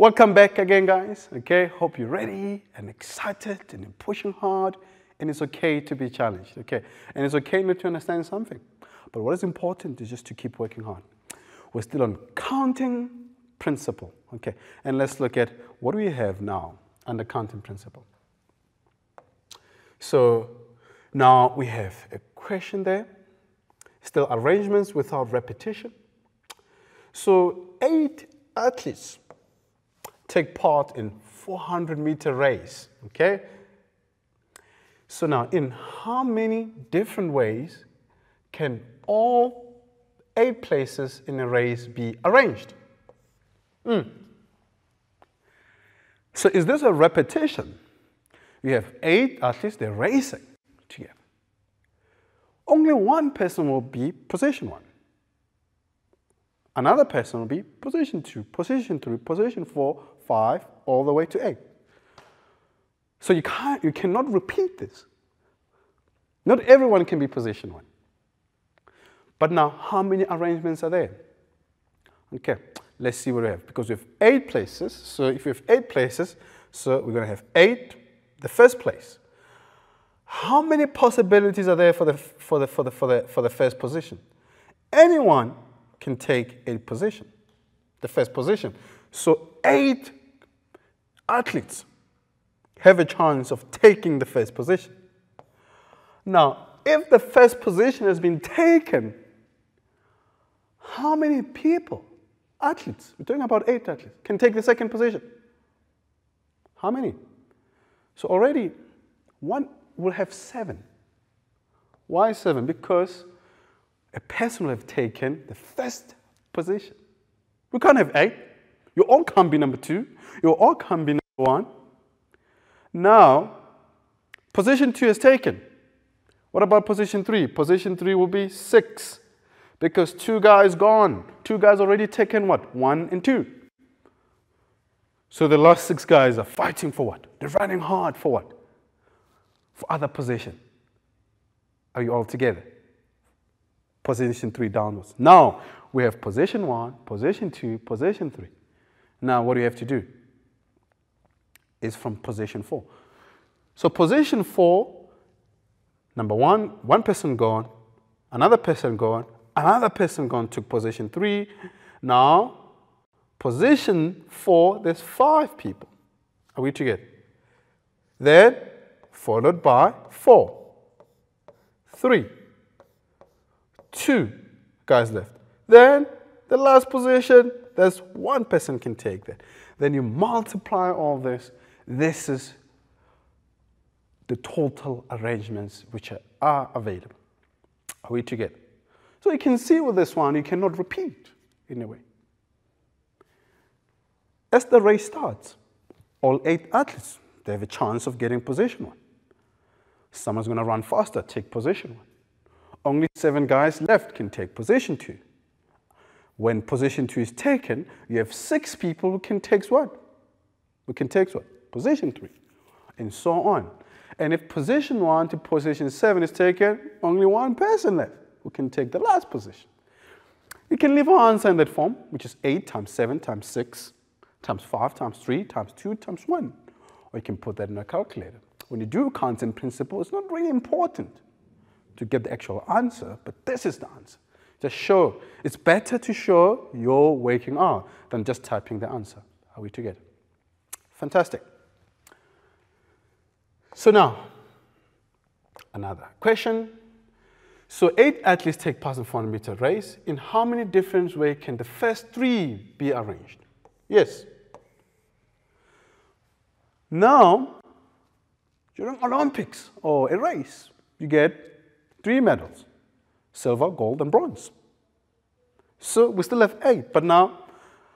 Welcome back again, guys. Okay, hope you're ready and excited and pushing hard. And it's okay to be challenged. Okay, and it's okay not to understand something. But what is important is just to keep working hard. We're still on counting principle. Okay, and let's look at what we have now under counting principle. So now we have a question there. Still arrangements without repetition. So eight athletes take part in 400 meter race, okay? So now, in how many different ways can all eight places in a race be arranged? Mm. So is this a repetition? You have eight athletes, they're racing together. Only one person will be position one. Another person will be position two, position three, position four, 5 all the way to 8. So you, can't, you cannot repeat this. Not everyone can be position 1. But now, how many arrangements are there? Okay, let's see what we have. Because we have 8 places, so if we have 8 places, so we're going to have 8, the first place. How many possibilities are there for the, for the, for the, for the, for the first position? Anyone can take a position, the first position. So eight athletes have a chance of taking the first position. Now, if the first position has been taken, how many people, athletes, we're talking about eight athletes, can take the second position? How many? So already one will have seven. Why seven? Because a person will have taken the first position. We can't have eight. You all can't be number two. You all can't be number one. Now, position two is taken. What about position three? Position three will be six because two guys gone. Two guys already taken what? One and two. So the last six guys are fighting for what? They're running hard for what? For other position. Are you all together? Position three downwards. Now we have position one, position two, position three. Now what do you have to do? is from position four. So position four, number one, one person gone, another person gone, another person gone took position three. Now, position four, there's five people. Are we together? Then, followed by four, three, two guys left. Then, the last position, there's one person can take that. Then you multiply all this, this is the total arrangements which are available. Are we together? So you can see with this one, you cannot repeat in a way. As the race starts, all eight athletes, they have a chance of getting position one. Someone's going to run faster, take position one. Only seven guys left can take position two. When position two is taken, you have six people who can take what? Who can take what? position 3, and so on. And if position 1 to position 7 is taken, only one person left who can take the last position. You can leave our answer in that form, which is 8 times 7 times 6 times 5 times 3 times 2 times 1. Or you can put that in a calculator. When you do counting principle, it's not really important to get the actual answer, but this is the answer. Just show. It's better to show your waking hour than just typing the answer. Are we together? Fantastic. So now, another question. So eight athletes take part in 400 meter race. In how many different ways can the first three be arranged? Yes. Now, during Olympics or a race, you get three medals, silver, gold, and bronze. So we still have eight, but now,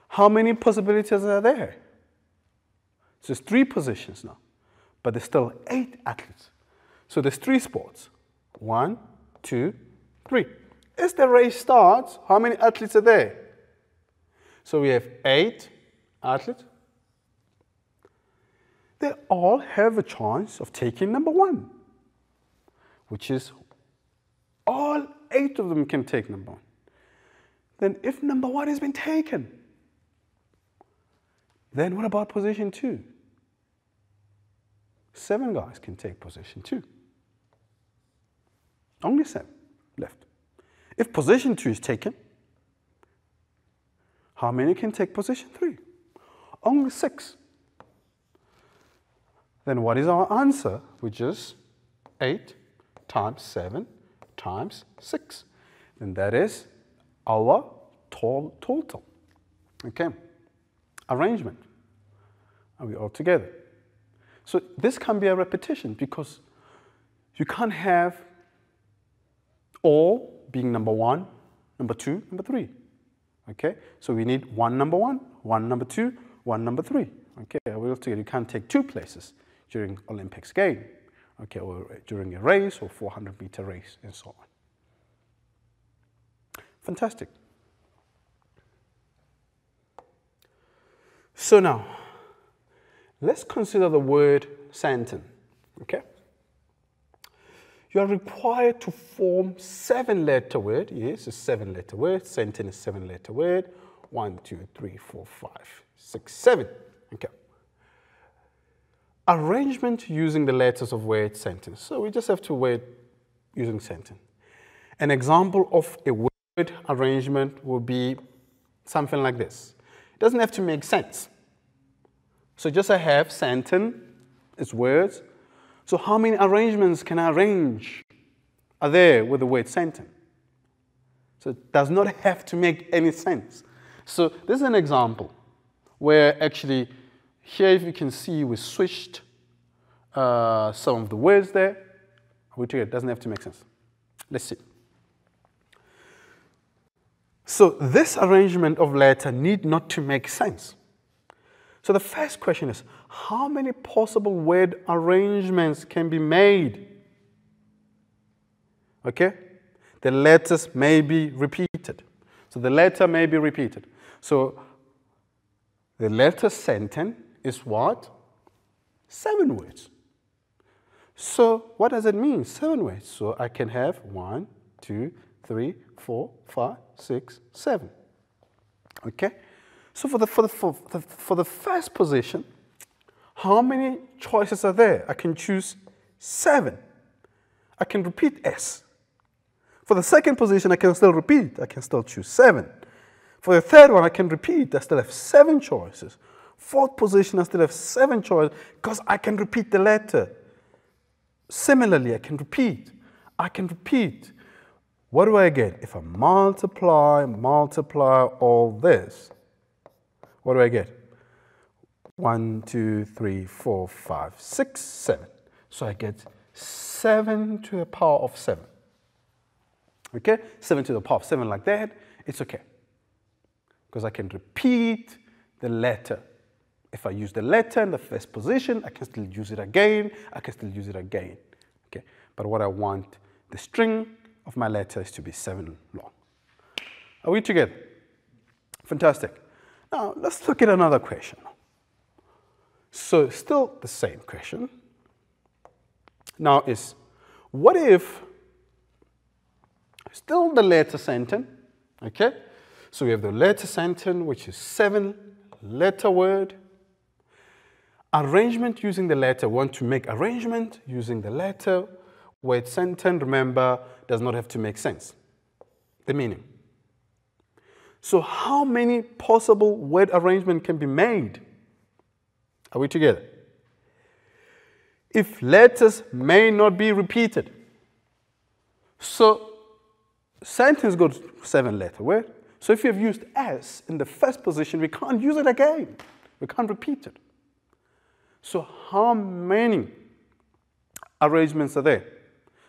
how many possibilities are there? So there's three positions now but there's still eight athletes. So there's three sports. One, two, three. As the race starts, how many athletes are there? So we have eight athletes. They all have a chance of taking number one, which is all eight of them can take number one. Then if number one has been taken, Then what about position two? Seven guys can take position two. Only seven left. If position two is taken, how many can take position three? Only six. Then what is our answer? Which is 8 times 7 times 6. And that is our total. Okay, arrangement. Are we all together? So this can be a repetition because you can't have all being number one, number two, number three. Okay, so we need one number one, one number two, one number three. Okay, are we all together. You can't take two places during Olympics game, okay, or during a race or 400 meter race and so on. Fantastic. So now, let's consider the word Santon, okay? You are required to form seven letter word. Yes, a seven letter word. Santon is seven letter word. One, two, three, four, five, six, seven. Okay. Arrangement using the letters of word sentence. So we just have to word using sentence. An example of a word arrangement will be something like this. It doesn't have to make sense. So just I have sentence, it's words. So how many arrangements can I arrange are there with the word sentence? So it does not have to make any sense. So this is an example where actually here if you can see we switched uh, some of the words there. We took it doesn't have to make sense. Let's see. So this arrangement of letter need not to make sense. So the first question is, how many possible word arrangements can be made? Okay? The letters may be repeated. So the letter may be repeated. So the letter sentence is what? Seven words. So what does it mean? Seven words. So I can have one, two, three, four, five, six, seven. Okay? So for the, for the, for the, for the first position, how many choices are there? I can choose seven. I can repeat S. For the second position, I can still repeat. I can still choose seven. For the third one, I can repeat. I still have seven choices. Fourth position, I still have seven choices because I can repeat the letter. Similarly, I can repeat. I can repeat. What do I get? If I multiply, multiply all this, what do I get? One, two, three, four, five, six, seven. So I get 7 to the power of 7. Okay? 7 to the power of 7 like that, it's okay. Because I can repeat the letter. If I use the letter in the first position, I can still use it again. I can still use it again. Okay? But what I want, the string of my letter is to be 7 long. Are we together? Fantastic. Now, let's look at another question. So, still the same question. Now, is what if still the letter sentence, okay? So we have the letter sentence, which is seven letter word. Arrangement using the letter, want to make arrangement using the letter. Word sentence, remember, does not have to make sense. The meaning. So how many possible word arrangement can be made? Are we together? If letters may not be repeated. So sentence got seven letter word. So if you have used S in the first position, we can't use it again. We can't repeat it. So how many arrangements are there?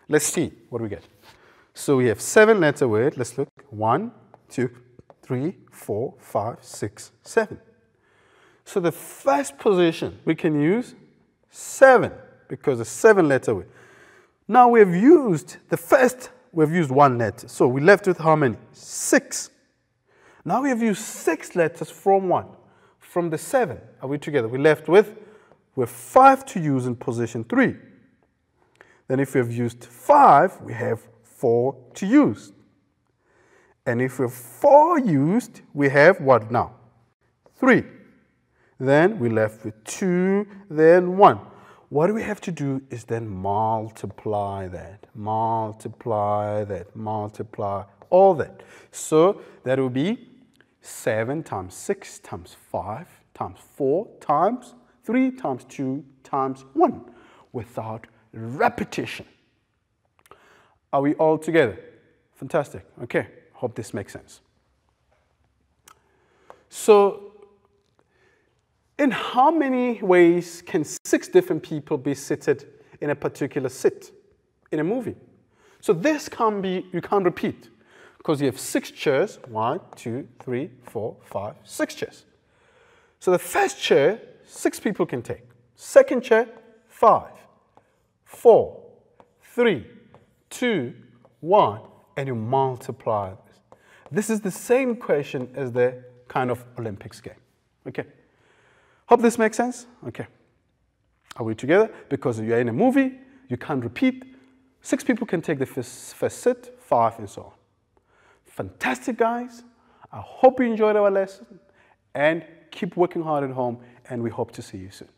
Let's see what we get. So we have seven letter word. Let's look. One, two, three, four, five, six, seven. So the first position we can use seven because a seven letter word. Now we have used the first, we have used one letter. So we left with how many? Six. Now we have used six letters from one. From the seven, are we together? We left with, with five to use in position three. Then if we have used five, we have four to use. And if we have four used, we have what now? Three. then we're left with 2, then 1. What do we have to do is then multiply that, multiply that, multiply all that. So that will be 7 times 6 times 5 times 4 times 3 times 2 times 1 without repetition. Are we all together? Fantastic. Okay, hope this makes sense. So, in how many ways can six different people be seated in a particular sit in a movie? So this can be, you can't repeat because you have six chairs, one, two, three, four, five, six chairs. So the first chair, six people can take. Second chair, five, four, three, two, one, and you multiply this. This is the same question as the kind of Olympics game. Okay. Hope this makes sense? Okay. Are we together? Because you're in a movie, you can't repeat. Six people can take the first, first sit, five, and so on. Fantastic, guys. I hope you enjoyed our lesson and keep working hard at home, and we hope to see you soon.